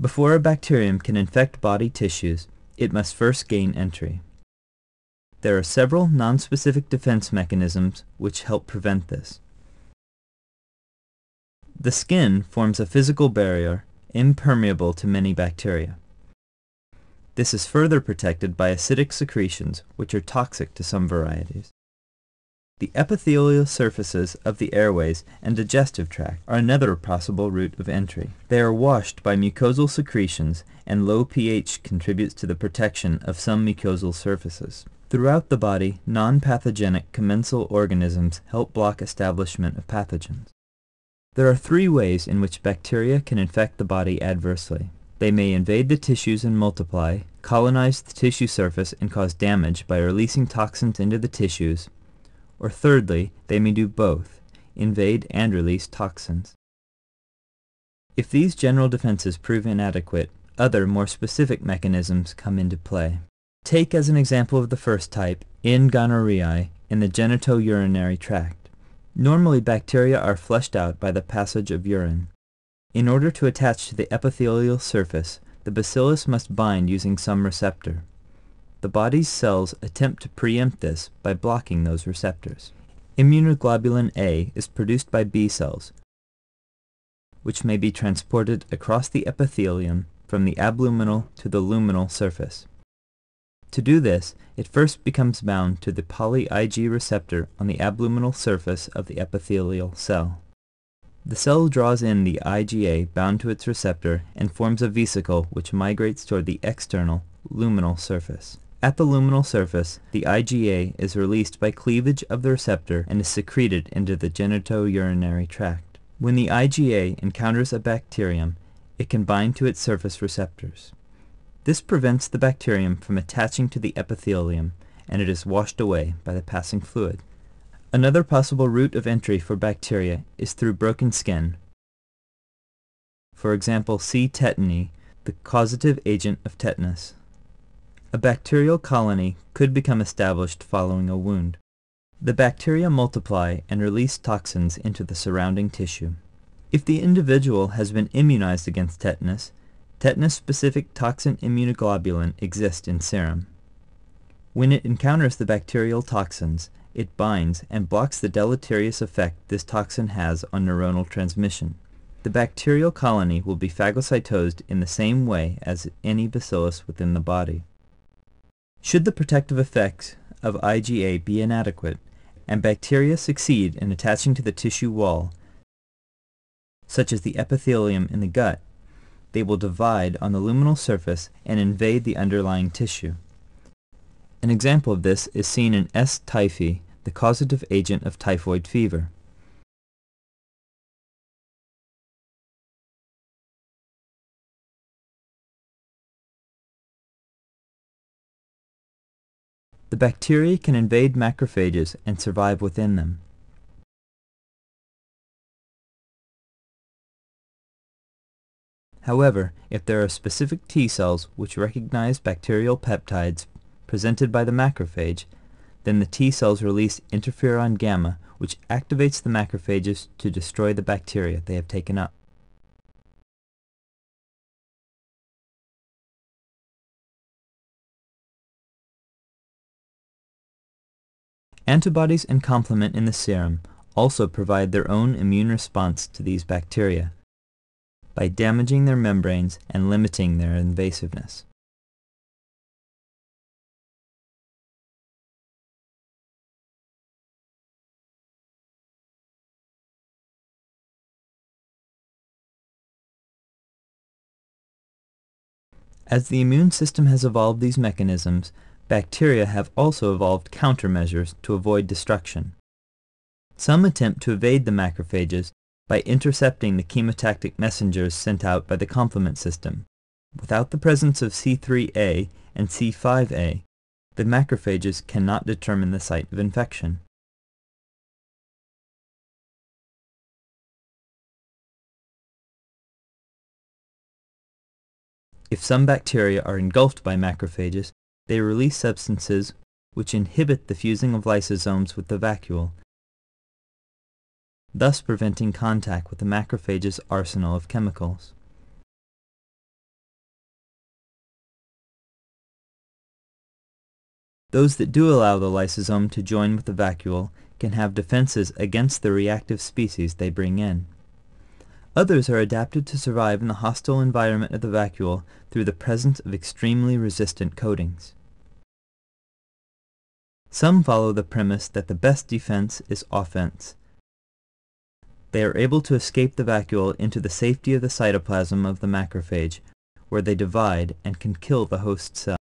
Before a bacterium can infect body tissues, it must first gain entry. There are several nonspecific defense mechanisms which help prevent this. The skin forms a physical barrier impermeable to many bacteria. This is further protected by acidic secretions, which are toxic to some varieties. The epithelial surfaces of the airways and digestive tract are another possible route of entry. They are washed by mucosal secretions, and low pH contributes to the protection of some mucosal surfaces. Throughout the body, non-pathogenic commensal organisms help block establishment of pathogens. There are three ways in which bacteria can infect the body adversely. They may invade the tissues and multiply, colonize the tissue surface and cause damage by releasing toxins into the tissues, or thirdly, they may do both, invade and release toxins. If these general defenses prove inadequate, other more specific mechanisms come into play. Take as an example of the first type, N. gonorrhoeae in the genitourinary tract. Normally bacteria are flushed out by the passage of urine. In order to attach to the epithelial surface, the bacillus must bind using some receptor. The body's cells attempt to preempt this by blocking those receptors. Immunoglobulin A is produced by B cells, which may be transported across the epithelium from the abluminal to the luminal surface. To do this, it first becomes bound to the poly-Ig receptor on the abluminal surface of the epithelial cell. The cell draws in the IgA bound to its receptor and forms a vesicle which migrates toward the external, luminal surface. At the luminal surface, the IgA is released by cleavage of the receptor and is secreted into the genitourinary tract. When the IgA encounters a bacterium, it can bind to its surface receptors. This prevents the bacterium from attaching to the epithelium, and it is washed away by the passing fluid. Another possible route of entry for bacteria is through broken skin. For example, C. tetani, the causative agent of tetanus. A bacterial colony could become established following a wound. The bacteria multiply and release toxins into the surrounding tissue. If the individual has been immunized against tetanus, Tetanus-specific toxin immunoglobulin exists in serum. When it encounters the bacterial toxins, it binds and blocks the deleterious effect this toxin has on neuronal transmission. The bacterial colony will be phagocytosed in the same way as any bacillus within the body. Should the protective effects of IgA be inadequate, and bacteria succeed in attaching to the tissue wall, such as the epithelium in the gut, they will divide on the luminal surface and invade the underlying tissue. An example of this is seen in S. typhi, the causative agent of typhoid fever. The bacteria can invade macrophages and survive within them. However, if there are specific T cells which recognize bacterial peptides presented by the macrophage, then the T cells release interferon gamma, which activates the macrophages to destroy the bacteria they have taken up. Antibodies and complement in the serum also provide their own immune response to these bacteria by damaging their membranes and limiting their invasiveness. As the immune system has evolved these mechanisms, bacteria have also evolved countermeasures to avoid destruction. Some attempt to evade the macrophages by intercepting the chemotactic messengers sent out by the complement system. Without the presence of C3A and C5A, the macrophages cannot determine the site of infection. If some bacteria are engulfed by macrophages, they release substances which inhibit the fusing of lysosomes with the vacuole, thus preventing contact with the macrophage's arsenal of chemicals. Those that do allow the lysosome to join with the vacuole can have defenses against the reactive species they bring in. Others are adapted to survive in the hostile environment of the vacuole through the presence of extremely resistant coatings. Some follow the premise that the best defense is offense. They are able to escape the vacuole into the safety of the cytoplasm of the macrophage, where they divide and can kill the host cell.